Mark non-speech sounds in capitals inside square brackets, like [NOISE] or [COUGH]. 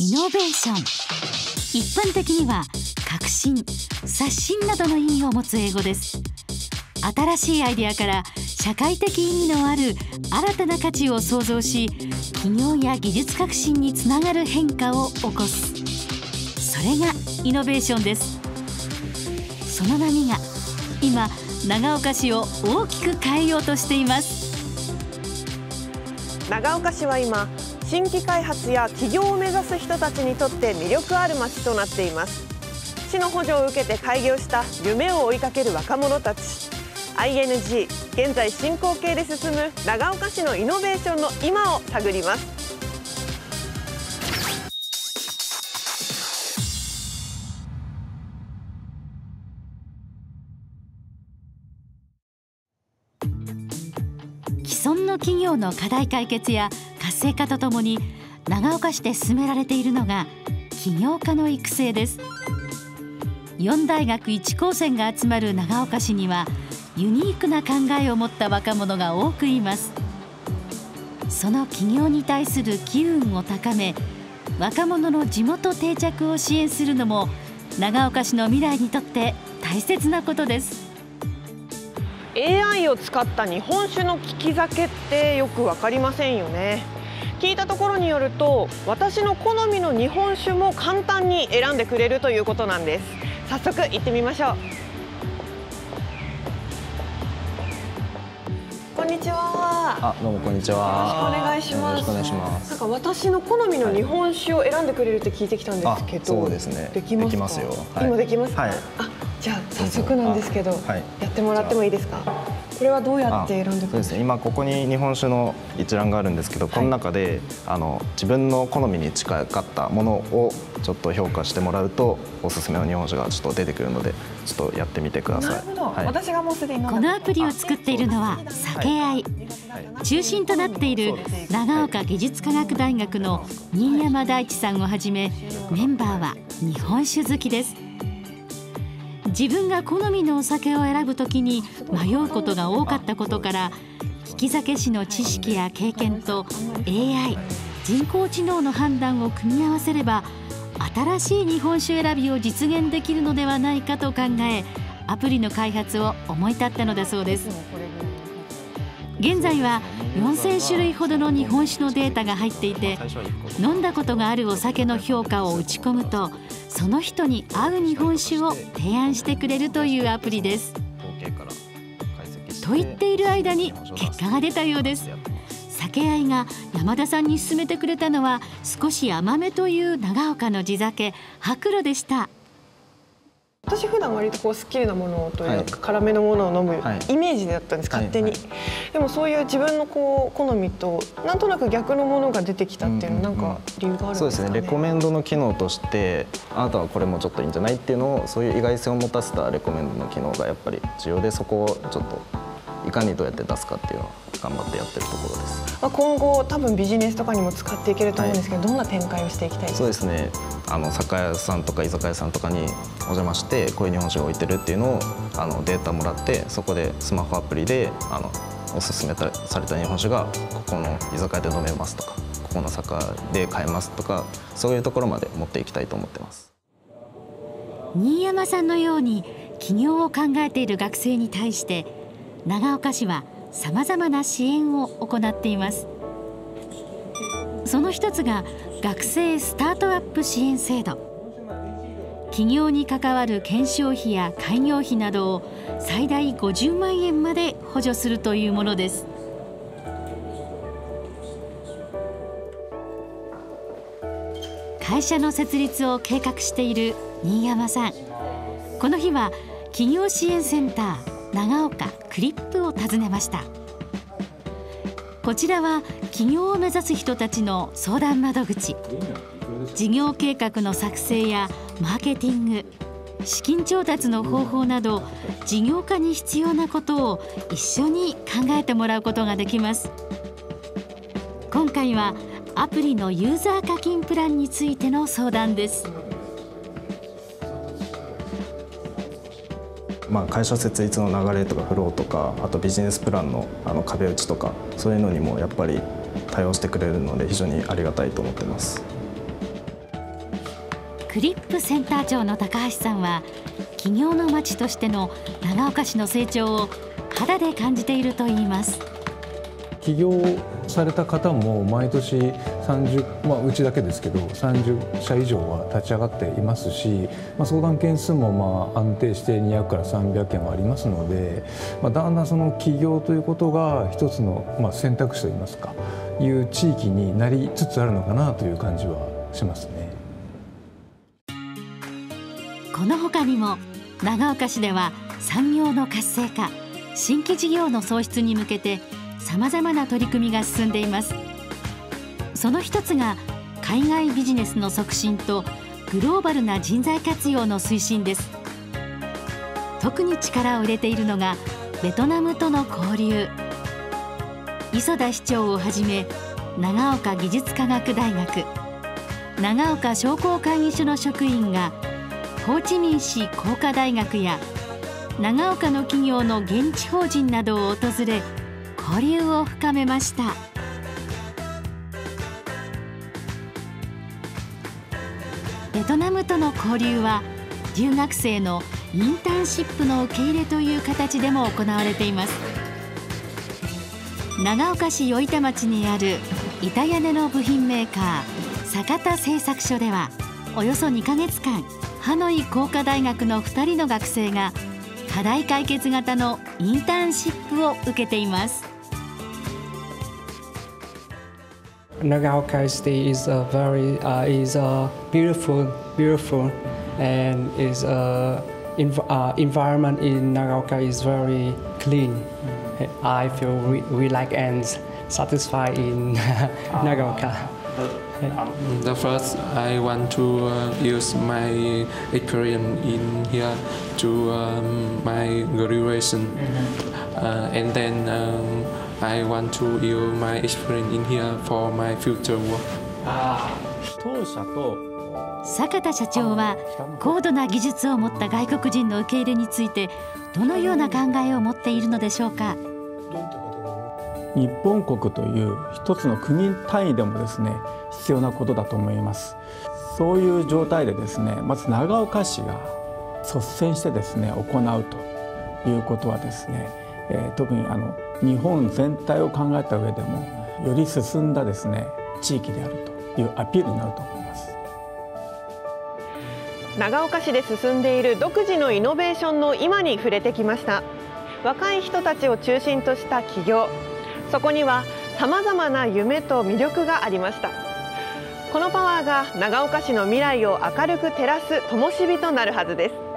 イノベーション。一般的には革新刷新などの意味を持つ英語です。新しいアイデアから社会的意味のある新たな価値を創造し企業や技術革新につながる変化を起こす。それがイノベーションです。その波が今長岡市を大きく変えようとしています。長岡市は今新規開発や起業を目指す人たちにとって魅力ある街となっています。市の補助を受けて開業した夢を追いかける若者たち。ING 現在進行形で進む長岡市のイノベーションの今を探ります。既存の企業の課題解決や活性化とともに長岡市で進められているのが起業家の育成です。4大学1高専が集まる長岡市にはユニークな考えを持った若者が多くいます。その起業に対する機運を高め若者の地元定着を支援するのも長岡市の未来にとって大切なことです。AI を使った日本酒の利き酒ってよく分かりませんよね。聞いたところによると私の好みの日本酒も簡単に選んでくれるということなんです。早速行ってみましょう。こんにちは。あ、どうもこんにちは。よろしくお願いします。よろしくお願いします。なんか私の好みの日本酒を選んでくれるって聞いてきたんですけど、あそうですね。できますか？できますよ。はい。今できますか、はい。あじゃあ早速なんですけど、あはい。やってもらってもいいですか？これはどうやって選んでですね。今ここに日本酒の一覧があるんですけど、この中であの自分の好みに近かったものをちょっと評価してもらうとおすすめの日本酒がちょっと出てくるので、ちょっとやってみてください。なるほど、はい。私がもうすでにこのアプリを作っているのは酒愛中心となっている長岡技術科学大学の新山大地さんをはじめメンバーは日本酒好きです自分が好みのお酒を選ぶときに迷うことが多かったことから利き酒師の知識や経験と AI 人工知能の判断を組み合わせれば新しい日本酒選びを実現できるのではないかと考えアプリの開発を思い立ったのだそうです。現在は4000種類ほどの日本酒のデータが入っていて飲んだことがあるお酒の評価を打ち込むとその人に合う日本酒を提案してくれるというアプリです。と言っている間に結果が出たようです。酒愛が山田さんに勧めてくれたのは少し甘めという長岡の地酒白露でした。私普段割とこうスッキリなものというか、はい。辛めのものを飲むはい。イメージだったんです、勝手に、はい。でもそういう自分のこう好みとなんとなく逆のものが出てきたっていうのはなんか理由があるんですかね、そうですね。レコメンドの機能としてあなたはこれもちょっといいんじゃないっていうのをそういう意外性を持たせたレコメンドの機能がやっぱり重要でそこをちょっといかにどうやって出すかっていうのを頑張ってやってるところです。まあ、今後多分ビジネスとかにも使っていけると思うんですけど、どんな展開をしていきたいですか？そうですね。あの酒屋さんとか居酒屋さんとかにお邪魔してこういう日本酒が置いてるっていうのをあのデータもらってそこでスマホアプリであのおすすめたされた日本酒がここの居酒屋で飲めますとかここの酒屋で買えますとかそういうところまで持っていきたいと思ってます。新山さんのように起業を考えている学生に対して長岡市はさまざまな支援を行っています。その一つが学生スタートアップ支援制度。起業に関わる検証費や開業費などを最大50万円まで補助するというものです。会社の設立を計画している新山さん。この日は企業支援センター長岡クリップを訪ねました。こちらは起業を目指す人たちの相談窓口。事業計画の作成やマーケティング資金調達の方法など事業化に必要なことを一緒に考えてもらうことができます。今回はアプリのユーザー課金プランについての相談です。まあ、会社設立の流れとかフローとかあとビジネスプランのあの壁打ちとかそういうのにもやっぱり対応してくれるので非常にありがたいと思ってます。クリップセンター長の高橋さんは企業の街としての長岡市の成長を肌で感じているといいます起業された方も毎年30、まあ、うちだけですけど30社以上は立ち上がっていますし、まあ、相談件数もまあ安定して200から300件はありますので、まあ、だんだんその起業ということが一つのまあ選択肢といいますかいう地域になりつつあるのかなという感じはしますね。この他にも長岡市では産業の活性化新規事業の創出に向けてさまざまな取り組みが進んでいます。その一つが海外ビジネスの促進とグローバルな人材活用の推進です。特に力を入れているのがベトナムとの交流。磯田市長をはじめ長岡技術科学大学長岡商工会議所の職員がホーチミン市工科大学や長岡の企業の現地法人などを訪れ交流を深めました。ベトナムとの交流は留学生のインターンシップの受け入れという形でも行われています。長岡市与板町にある板屋根の部品メーカー坂田製作所ではおよそ2ヶ月間ハノイ工科大学の2人の学生が課題解決型のインターンシップを受けています。Nagaoka State is a very uh, is a beautiful, beautiful, and is a uh, environment in Nagaoka is very clean. I feel re- relaxed and satisfied in [LAUGHS] Nagaoka. The first, I want to uh, use my experience in here to um, my graduation, uh, and then um, I want to use my experience in here for my future work. 当社と坂田社長は高度な技術を持った外国人の受け入れについてどのような考えを持っているのでしょうか？日本国という一つの国単位でもですね必要なことだと思いますそういう状態でですねまず長岡市が率先してですね行うということはですね、えー特にあの日本全体を考えた上でもより進んだですね地域であるというアピールになると思います。長岡市で進んでいる独自のイノベーションの今に触れてきました。若い人たちを中心とした起業。そこにはさまざまな夢と魅力がありました。このパワーが長岡市の未来を明るく照らす灯火となるはずです。